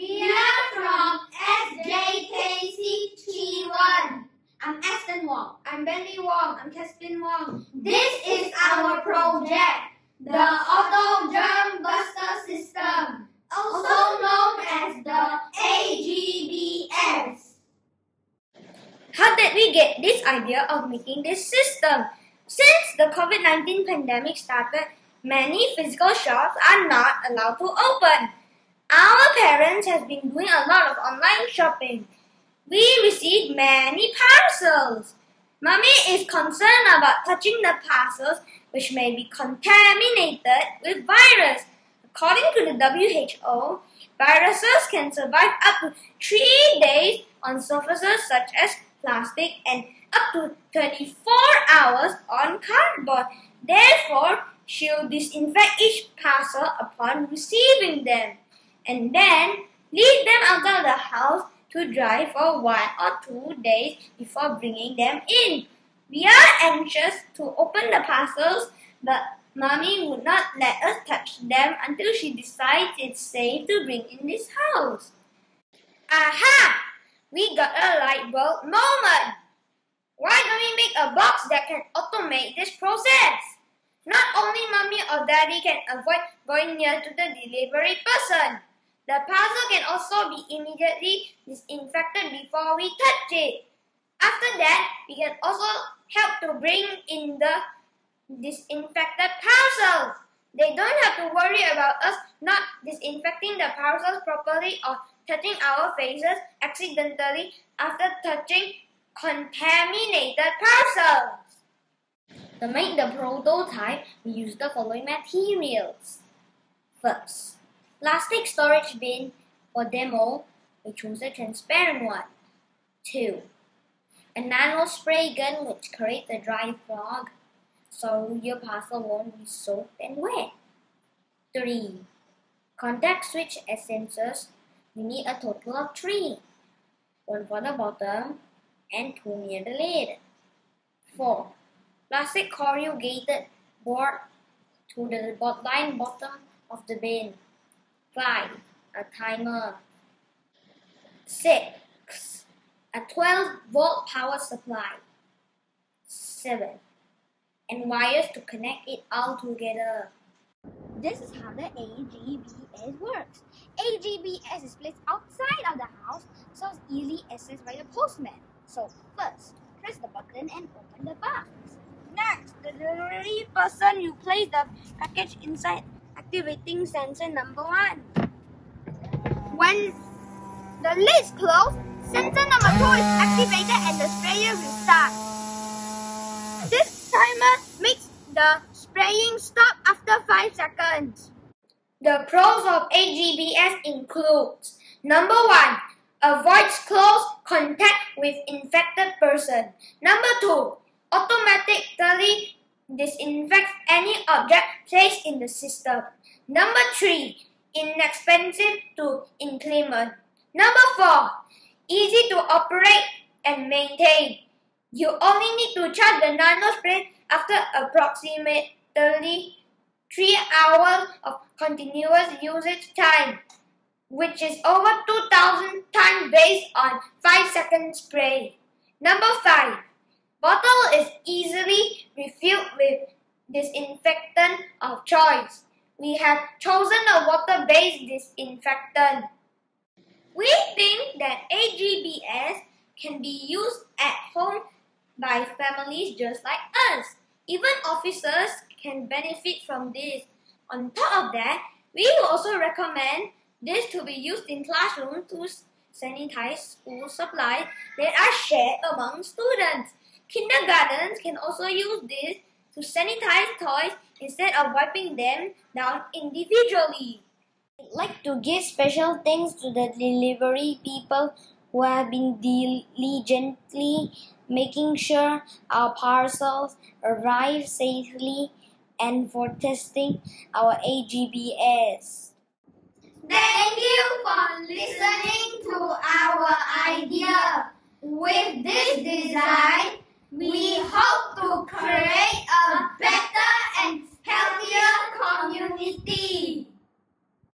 We are from SJKC1. I'm Aston Wong. I'm Bentley Wong. I'm Caspian Wong. This is our project, the Auto Germ Buster System, also known as the AGBS. How did we get this idea of making this system? Since the COVID-19 pandemic started, many physical shops are not allowed to open. Our parents have been doing a lot of online shopping. We received many parcels. Mommy is concerned about touching the parcels which may be contaminated with virus. According to the WHO, viruses can survive up to 3 days on surfaces such as plastic and up to 24 hours on cardboard. Therefore, she'll disinfect each parcel upon receiving them and then leave them out of the house to dry for one or two days before bringing them in. We are anxious to open the parcels, but mommy would not let us touch them until she decides it's safe to bring in this house. Aha! We got a light bulb moment! Why don't we make a box that can automate this process? Not only mommy or daddy can avoid going near to the delivery person, the parcel can also be immediately disinfected before we touch it. After that, we can also help to bring in the disinfected parcels. They don't have to worry about us not disinfecting the parcels properly or touching our faces accidentally after touching contaminated parcels. To make the prototype, we use the following materials. First, Plastic storage bin for demo, we choose a transparent one. 2. A nano spray gun which creates a dry fog so your parcel won't be soaked and wet. 3. Contact switch as sensors, we need a total of 3. One for the bottom and 2 near the lid. 4. Plastic corrugated board to the line bottom of the bin. 5. A timer. 6. A 12 volt power supply. 7. And wires to connect it all together. This is how the AGBS works. AGBS is placed outside of the house so it's easily accessed by the postman. So first, press the button and open the box. Next, the delivery person will place the package inside activating sensor number one. When the lid is closed, sensor number two is activated and the sprayer will start. This timer makes the spraying stop after 5 seconds. The pros of AGBS includes Number 1. Avoids close contact with infected person. Number 2. Automatically disinfects any object placed in the system. Number 3. Inexpensive to implement. Number 4. Easy to operate and maintain. You only need to charge the nano spray after approximately 3 hours of continuous usage time, which is over 2000 times based on 5 second spray. Number 5. Bottle is easily refilled with disinfectant of choice. We have chosen a water-based disinfectant. We think that AGBS can be used at home by families just like us. Even officers can benefit from this. On top of that, we also recommend this to be used in classrooms to sanitize school supplies that are shared among students. Kindergartens can also use this to sanitize toys instead of wiping them down individually. I'd like to give special thanks to the delivery people who have been diligently making sure our parcels arrive safely and for testing our AGBS. Thank you for listening to our idea. With this design, we hope to create